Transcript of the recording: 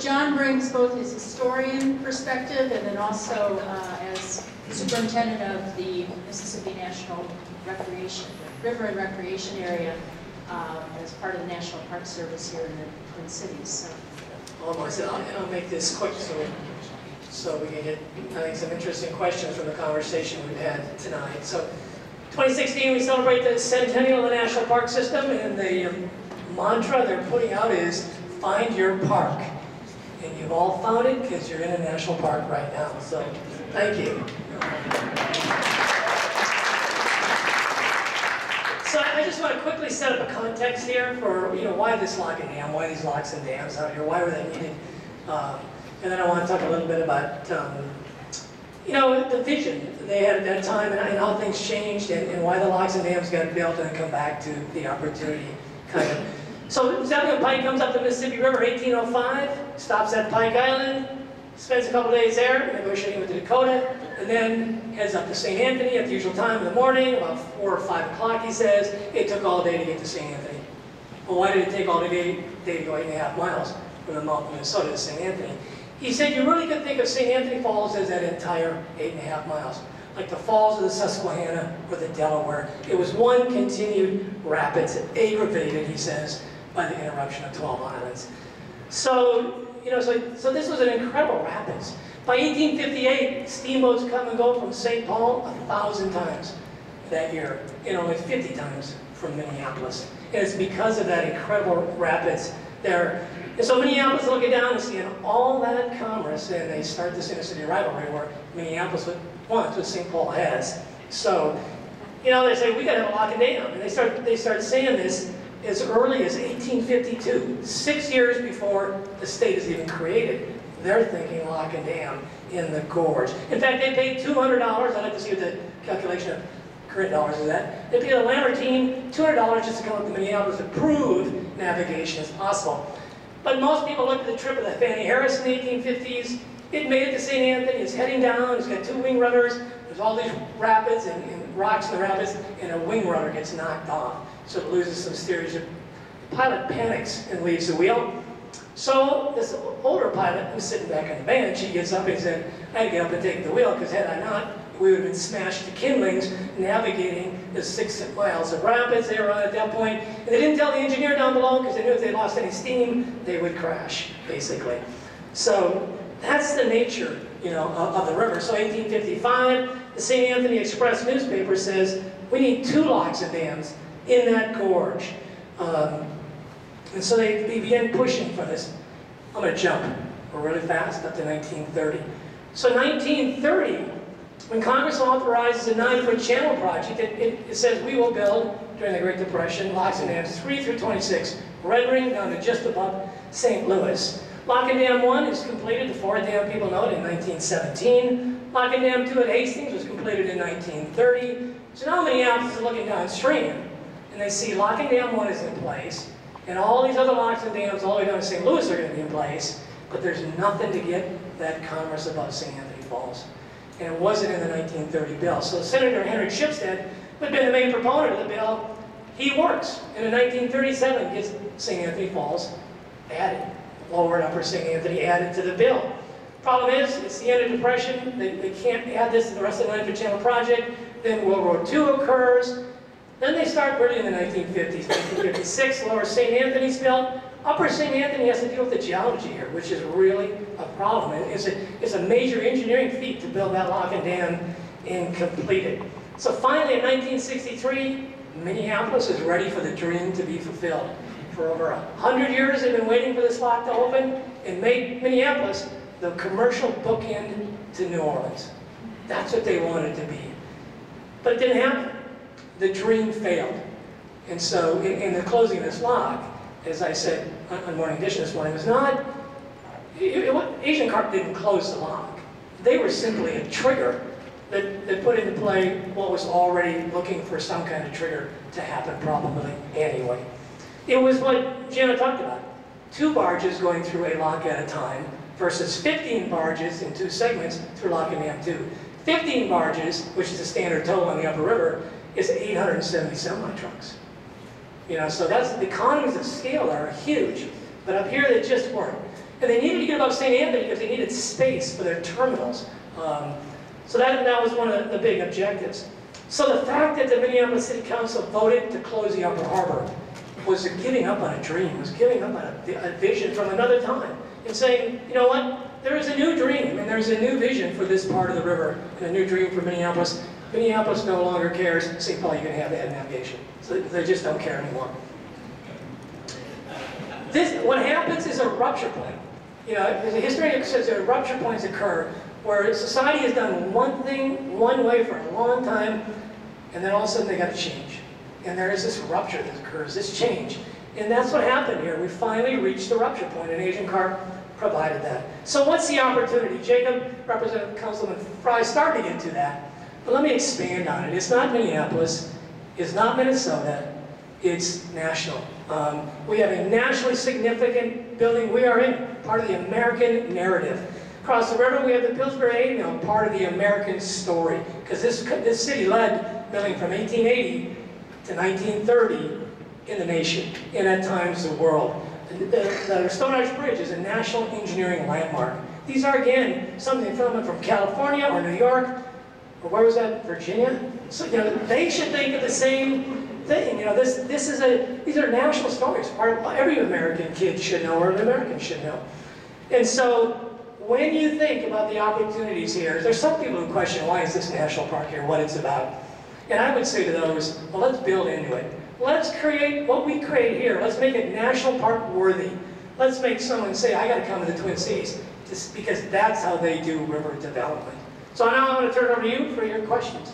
John brings both his historian perspective and then also uh, as superintendent of the Mississippi National Recreation, River and Recreation Area um, as part of the National Park Service here in the Twin Cities. So I'll, I'll make this quick so, so we can get, I think, some interesting questions from the conversation we've had tonight. So, 2016, we celebrate the centennial of the National Park System, and the um, mantra they're putting out is, find your park. And you've all found it because you're in a national park right now, so, thank you. So I just want to quickly set up a context here for, you know, why this lock and dam, why these locks and dams out here, why were they needed? Um, And then I want to talk a little bit about, um, you know, the vision they had at that time and and how things changed and and why the locks and dams got built and come back to the opportunity, kind of. So Zebulon Pike comes up the Mississippi River, 1805, stops at Pike Island, spends a couple days there negotiating with the Dakota, and then heads up to St. Anthony at the usual time in the morning, about 4 or 5 o'clock, he says. It took all day to get to St. Anthony. Well, why did it take all day, day to go eight and a half miles from the mouth of Minnesota to St. Anthony? He said you really could think of St. Anthony Falls as that entire eight and a half miles, like the falls of the Susquehanna or the Delaware. It was one continued rapids, aggravated, he says, by the interruption of 12 islands. So, you know, so, so this was an incredible rapids. By 1858, steamboats come and go from St. Paul a thousand times that year, and only 50 times from Minneapolis. And it's because of that incredible rapids there. And so Minneapolis is looking down and seeing all that commerce, and they start this inner-city rivalry where Minneapolis wants what St. Paul has. So, you know, they say, we have a lock and dam. And they start, they start saying this as early as 1852, six years before the state is even created. They're thinking lock and dam in the gorge. In fact, they paid $200. I'd like to see what the calculation of current dollars is that. They paid the Lamartine $200 just to come up to Minneapolis to prove navigation is possible. But most people look at the trip of the Fanny Harris in the 1850s. It made it to St. Anthony. It's heading down. It's got two wing rudders. There's all these rapids and, and rocks in the rapids, and a wing rudder gets knocked off. So it loses some steerage. The pilot panics and leaves the wheel. So this older pilot who's sitting back on the bench, he gets up and said, I had to get up and take the wheel, because had I not, we would have been smashed to kindlings navigating the six miles of rapids they were on at that point. And they didn't tell the engineer down below, because they knew if they lost any steam, they would crash, basically. So that's the nature, you know, of, of the river. So 1855, the St. Anthony Express newspaper says, we need two locks and dams in that gorge. Um, and so they, they began pushing for this. I'm to jump really fast up to 1930. So 1930, when Congress authorizes a nine-foot channel project, it, it, it, says we will build, during the Great Depression, locks and dams 3 through 26, Red Wing down to just above St. Louis. Lock and Dam 1 is completed, the Ford Dam people know it, in 1917. Lock and Dam 2 at Hastings was completed in 1930. So now Minneapolis is looking downstream, and they see Lock and Dam 1 is in place, and all these other locks and dams all the way down to St. Louis are going to be in place, but there's nothing to get that commerce above St. Anthony Falls. And it wasn't in the 1930 bill. So Senator Henry Shipstead, who had been the main proponent of the bill, he works. And in 1937 gets St. Anthony Falls added, lower and upper St. Anthony added to the bill. Problem is, it's the end of Depression, they, they can't add this to the rest of the Nine Channel project, then World War II occurs, then they start really in the 1950s, 1956, Lower St. Anthony's built. Upper St. Anthony has to deal with the geology here, which is really a problem. And it's a, it's a major engineering feat to build that lock and dam and complete it. So finally, in 1963, Minneapolis is ready for the dream to be fulfilled. For over a hundred years, they've been waiting for this lock to open and made Minneapolis the commercial bookend to New Orleans. That's what they wanted to be. But it didn't happen the dream failed. And so in, in, the closing of this lock, as I said on, on Morning Edition this morning, was not, it, it, Asian Carp didn't close the lock. They were simply a trigger that, that put into play what was already looking for some kind of trigger to happen probably anyway. It was what Janna talked about. Two barges going through a lock at a time versus 15 barges in two segments through Lock and Dam 2. 15 barges, which is the standard tow on the upper river, is 870 semi trucks. You know, so that's the economies of scale are huge. But up here, they just weren't. And they needed to get above St. Anthony because they needed space for their terminals. Um, so that, that was one of the, the big objectives. So the fact that the Minneapolis City Council voted to close the Upper Harbor was giving up on a dream, was giving up on a, a vision from another time, and saying, you know what, there is a new dream, and there's a new vision for this part of the river, and a new dream for Minneapolis. Minneapolis no longer cares, St. Paul, you can have that navigation. So they just don't care anymore. This, what happens is a rupture point. You know, the history says that rupture points occur where society has done one thing one way for a long time, and then all of a sudden they got to change. And there is this rupture that occurs, this change. And that's what happened here. We finally reached the rupture point, and Asian Carp provided that. So what's the opportunity? Jacob, Representative Councilman Frey started to get to that. But let me expand on it. It's not Minneapolis, it's not Minnesota, it's national. Um, we have a nationally significant building we are in, part of the American narrative. Across the river, we have the Pillsbury A Mill, part of the American story. Because this, this city led building from 1880 to 1930 in the nation, and at times the world. The, the, the Stone Arch Bridge is a national engineering landmark. These are, again, something filmed from California or New York, or where was that, Virginia? So, you know, they should think of the same thing. You know, this, this is a, these are national stories. Part of, every American kid should know, or an American should know. And so, when you think about the opportunities here, there's some people who question why is this national park here, what it's about. And I would say to those, well, let's build into it. Let's create what we create here. Let's make it national park worthy. Let's make someone say, I got to come to the Twin Cities, just because that's how they do river development. So now I'm going to turn it over to you for your questions.